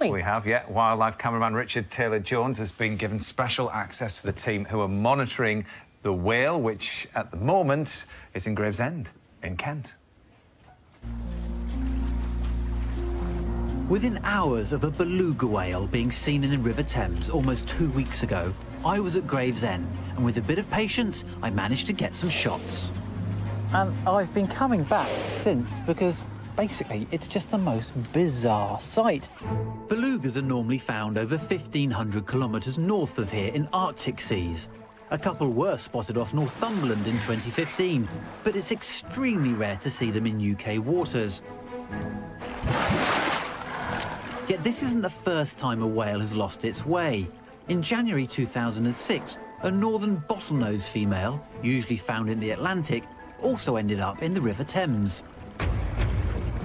haven't we? We have, yeah. Wildlife cameraman Richard Taylor Jones has been given special access to the team who are monitoring the whale, which at the moment is in Gravesend in Kent. Within hours of a beluga whale being seen in the River Thames almost two weeks ago, I was at Gravesend, and with a bit of patience, I managed to get some shots. And I've been coming back since because basically it's just the most bizarre sight. Belugas are normally found over 1,500 kilometres north of here in Arctic seas. A couple were spotted off Northumberland in 2015, but it's extremely rare to see them in UK waters. Yet this isn't the first time a whale has lost its way. In January 2006, a northern bottlenose female, usually found in the Atlantic, also ended up in the River Thames.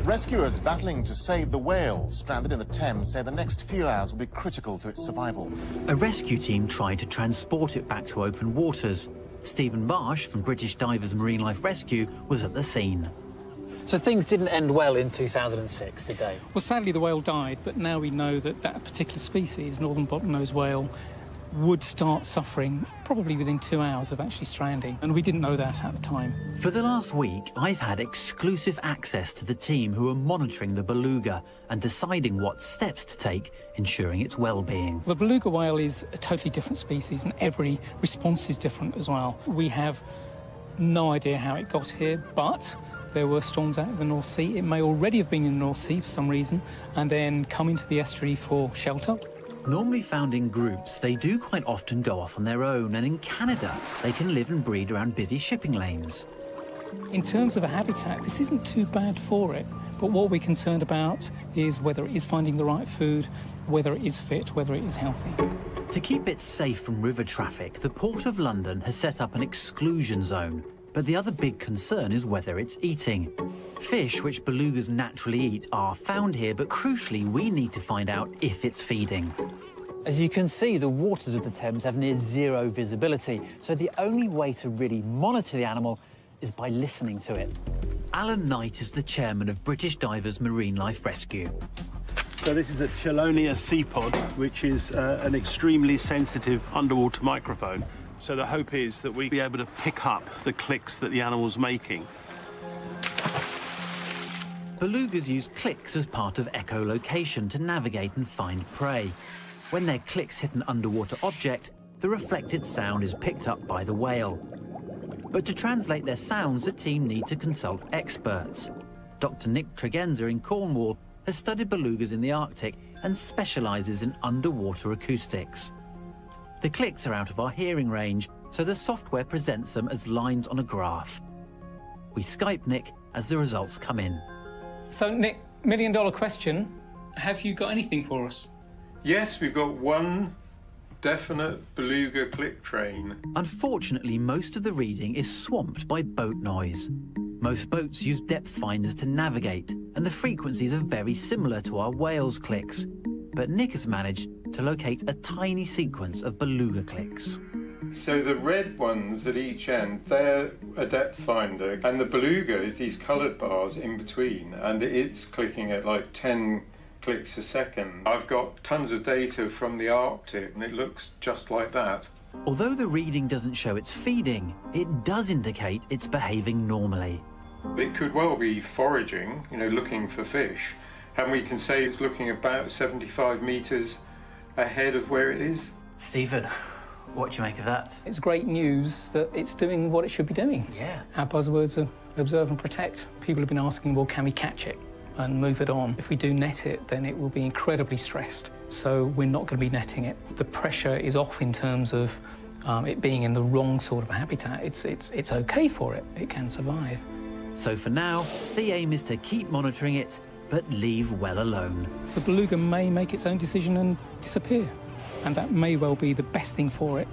Rescuers battling to save the whale stranded in the Thames say the next few hours will be critical to its survival. A rescue team tried to transport it back to open waters. Stephen Marsh from British Divers Marine Life Rescue was at the scene. So things didn't end well in 2006, did they? Well, sadly, the whale died, but now we know that that particular species, northern bottlenose whale, would start suffering probably within two hours of actually stranding, and we didn't know that at the time. For the last week, I've had exclusive access to the team who are monitoring the beluga and deciding what steps to take, ensuring its well-being. The beluga whale is a totally different species, and every response is different as well. We have no idea how it got here, but there were storms out of the North Sea. It may already have been in the North Sea for some reason and then come into the estuary for shelter. Normally found in groups, they do quite often go off on their own, and in Canada, they can live and breed around busy shipping lanes. In terms of a habitat, this isn't too bad for it, but what we're concerned about is whether it is finding the right food, whether it is fit, whether it is healthy. To keep it safe from river traffic, the Port of London has set up an exclusion zone but the other big concern is whether it's eating. Fish, which belugas naturally eat, are found here, but crucially, we need to find out if it's feeding. As you can see, the waters of the Thames have near zero visibility, so the only way to really monitor the animal is by listening to it. Alan Knight is the chairman of British Divers Marine Life Rescue. So this is a Chelonia C-POD, which is uh, an extremely sensitive underwater microphone. So the hope is that we be able to pick up the clicks that the animal's making. Belugas use clicks as part of echolocation to navigate and find prey. When their clicks hit an underwater object, the reflected sound is picked up by the whale. But to translate their sounds, the team need to consult experts. Dr. Nick Tregenza in Cornwall has studied belugas in the Arctic and specialises in underwater acoustics. The clicks are out of our hearing range, so the software presents them as lines on a graph. We Skype Nick as the results come in. So, Nick, million dollar question have you got anything for us? Yes, we've got one definite beluga click train. Unfortunately, most of the reading is swamped by boat noise. Most boats use depth finders to navigate, and the frequencies are very similar to our whales clicks. But Nick has managed to locate a tiny sequence of beluga clicks. So the red ones at each end, they're a depth finder, and the beluga is these coloured bars in between, and it's clicking at like 10 clicks a second. I've got tons of data from the Arctic, and it looks just like that. Although the reading doesn't show it's feeding, it does indicate it's behaving normally. It could well be foraging, you know, looking for fish, and we can say it's looking about 75 metres ahead of where it is. Stephen, what do you make of that? It's great news that it's doing what it should be doing. Yeah. Our buzzwords are observe and protect. People have been asking, well, can we catch it and move it on? If we do net it, then it will be incredibly stressed. So we're not going to be netting it. The pressure is off in terms of um, it being in the wrong sort of habitat. It's, it's, it's okay for it. It can survive. So for now, the aim is to keep monitoring it but leave well alone. The beluga may make its own decision and disappear, and that may well be the best thing for it.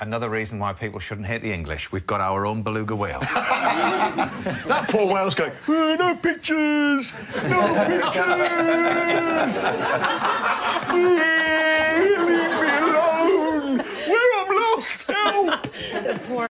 Another reason why people shouldn't hate the English. We've got our own beluga whale. that poor whale's going, oh, no pictures! No pictures! Leave me alone! Where I'm lost! Help!